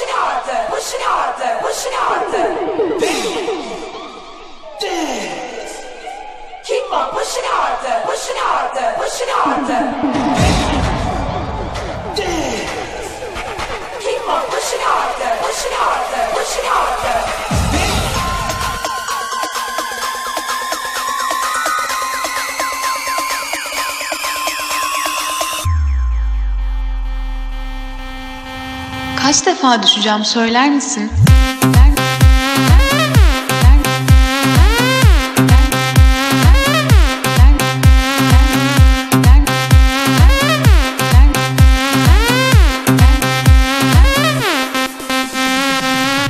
push it harder, push it harder, push it harder. Keep on pushing harder, pushing harder, pushing harder. Kaç defa düşeceğim söyler misin?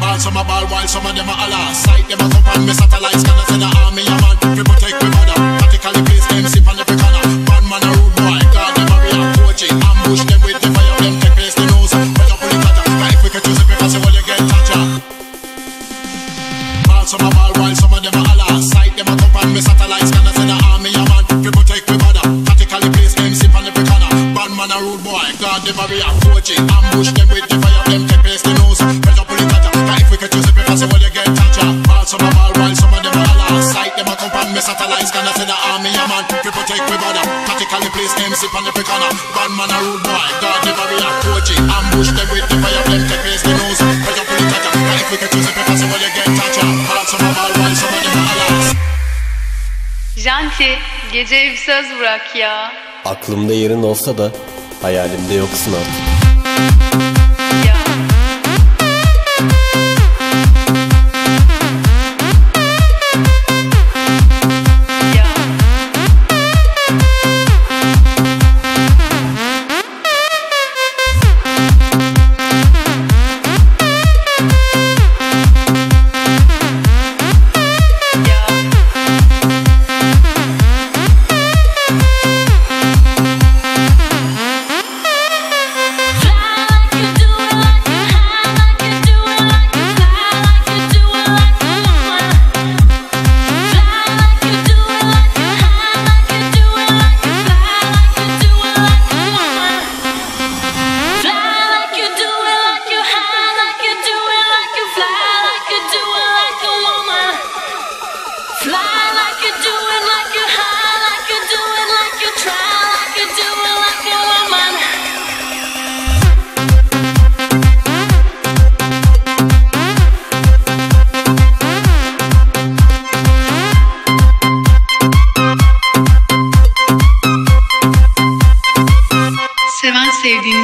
Ball some a ball while some of them a holla Sight them a come on me satellites some a ball while some of them a holla. Sight them a come on me satellites Can I send a army a man? We protect we mother Practically place them sip on every corner Bad man a rude boy God them a real coaching Ambush them with the fire Them take place the nose. Better pull it hotter Like if we can choose it because you you get toucher Ball some a ball while some of them a holla. Sight them a come on me satellites Can I send a army a man? We protect we mother Practically place them sip on every corner Bad man a rude boy God them a real coaching Ambush them with the fire Them take place the nose. Better pull it hotter Like if we can choose it because you you get toucher Janti, geceye bir söz bırak ya. Aklımda yerin olsa da hayalimde yoksun artık.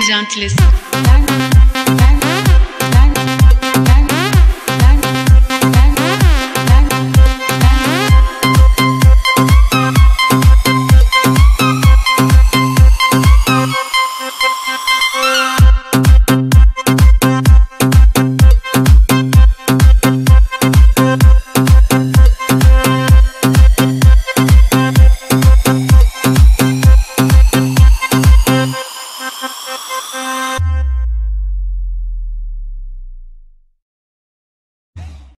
gentileza.